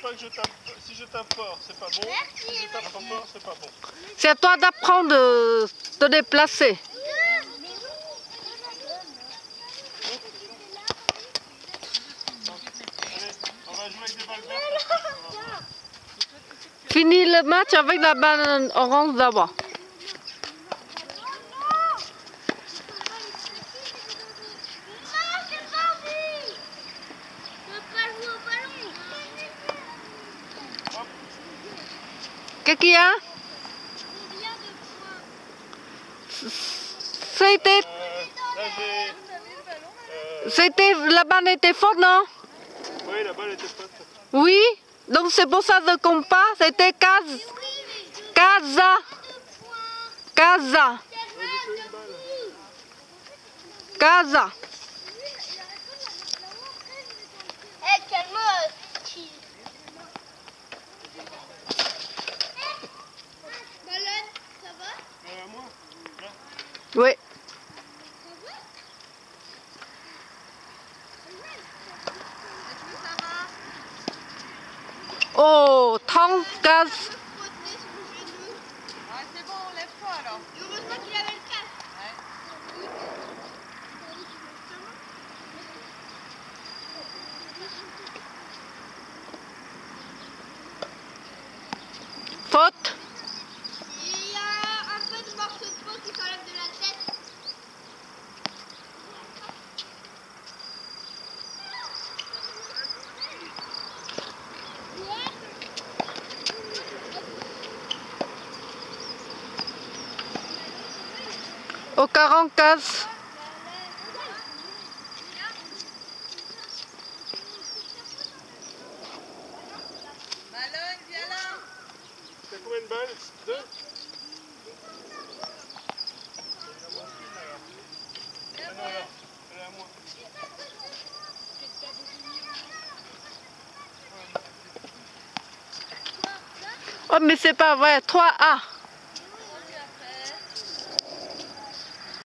pas que je tape. Si je tape fort, c'est pas bon. Si je tape fort, c'est pas bon. C'est à toi d'apprendre de te déplacer. Allez, on va jouer avec des balles vertes. Fini le match avec la balle orange d'abord. Non, j'ai pas envie. Je veux pas jouer au ballon. Qu'est-ce qu'il y a de C'était, c'était, la balle était forte, non oui, la balle était faite. Oui. Donc c'est pour ça que compte pas. C'était case, Oui, mais je veux casa, deux points. casa, de casa. Eh, calme Malone, ça va Euh, moi Là. Oui. Oh, 30 cases. Frotté sur le genou. Ouais, c'est bon, alors. Heureusement qu'il avait le. Faute. Il y a un peu de morceau de peau qui s'enlève de la tête. Au 40 cases. Malone, viens Deux. Oh, mais c'est pas vrai. 3A.